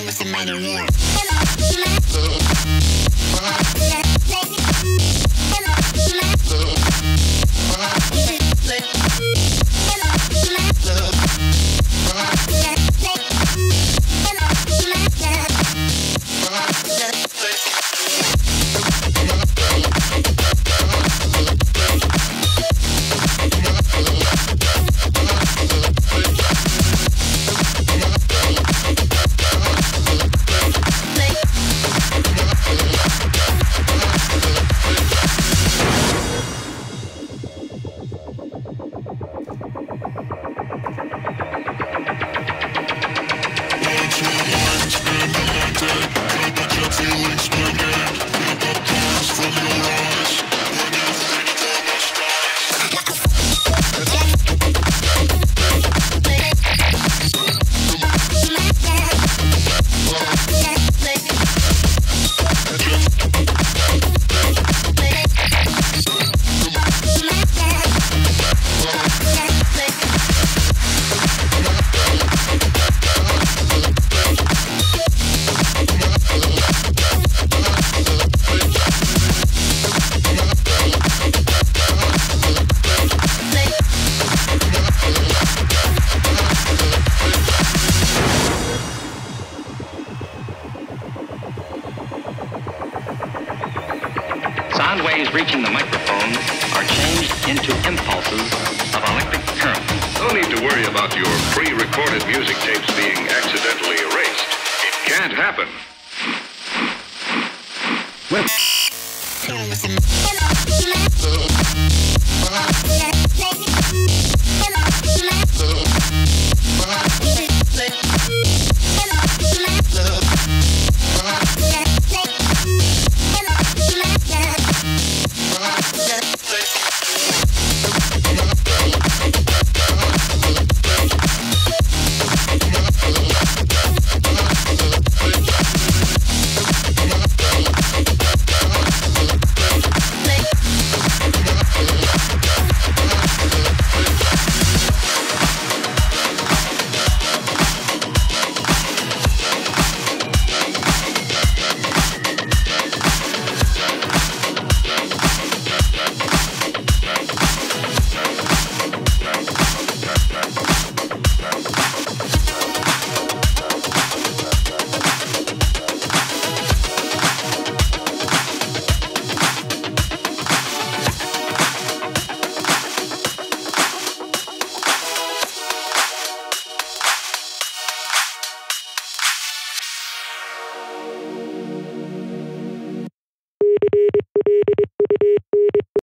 with the mighty roar. Sound waves reaching the microphone are changed into impulses of electric current. No need to worry about your pre-recorded music tapes being accidentally erased. It can't happen. Well.